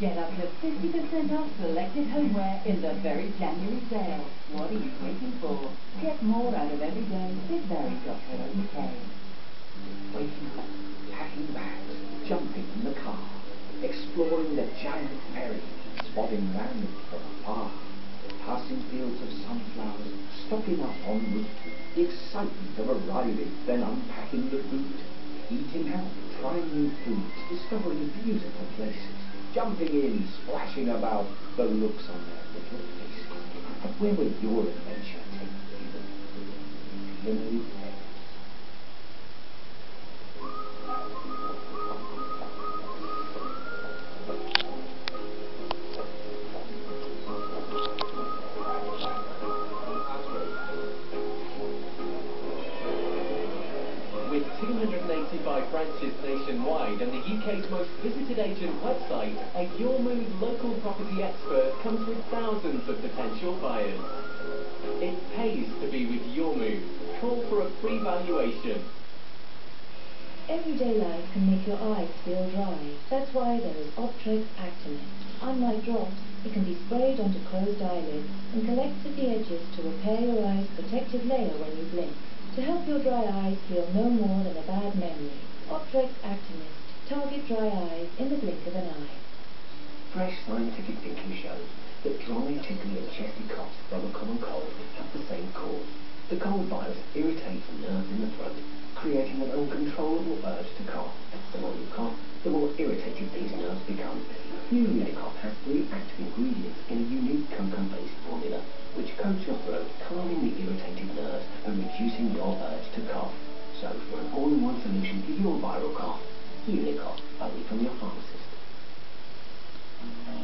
Get up to 50% off selected homeware in the very January sale. What are you waiting for? Get more out of every day with Very.co.uk. Waking up, packing bags, jumping in the car, exploring the giant ferry, spotting land from afar, passing fields of sunflowers, stocking up en route, the excitement of arriving, then unpacking the boot, eating out, trying new foods, discovering beautiful places, jumping in, splashing about, the looks on their little faces. Where will your adventure take you? P&O With 285 branches nationwide and the UK's most visited agent website, a Your Move local property expert comes with thousands of potential buyers. It pays to be with Your Move. Call for a free valuation. Everyday life can make your eyes feel dry. That's why there is Optrex Actimist. Unlike drops, it can be sprayed onto closed eyelids and collects at the edges to repair your eye's protective layer when you blink to help your dry eyes feel no more than a bad memory. Optrex Actimist. Target dry eyes in the blink of an eye. Fresh scientific thinking shows that dry, tickly and chesty coughs from a common cold have the same cause. The cold virus irritates nerves in the throat, creating an uncontrollable urge to cough. The more you cough, the more irritated these nerves become. New Unicough has three active ingredients in a unique which calming the irritated nerves and reducing your urge to cough. So for an all-in-one solution to your viral cough, Unicough, only from your pharmacist.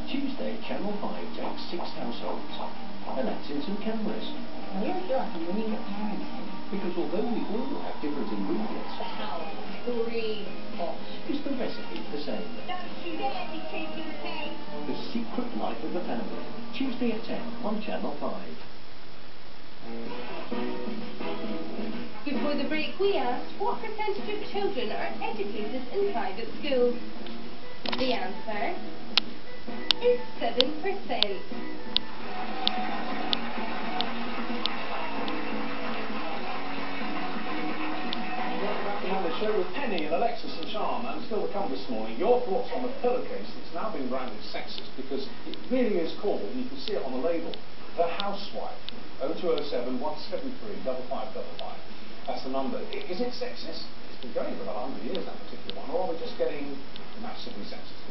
Tuesday, Channel 5 takes six households and adds in some cameras. We're here I'm winning your parents. Because although we all have different ingredients, The house, three, posh. is the recipe the same? Don't you dare be taking the name. The Secret Life of the Family. Tuesday at 10 on Channel 5. Before the break, we asked what percentage of children are educated in private schools. The answer is 7%. Wrapping up the show with Penny and Alexis and Charm, and still to come this morning, your thoughts on the pillowcase that's now been branded sexist because it really is called, and you can see it on the label, The Housewife. 0207 173 5555. That's the number. I- Is it sexist? It's been going for about 100 years, that particular one, or are we just getting massively sexist?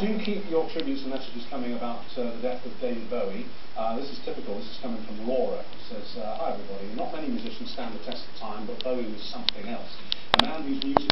Do keep your tributes and messages coming about uh, the death of David Bowie. Uh, this is typical. This is coming from Laura. It says, uh, Hi everybody. Not many musicians stand the test of time, but Bowie was something else. A man whose music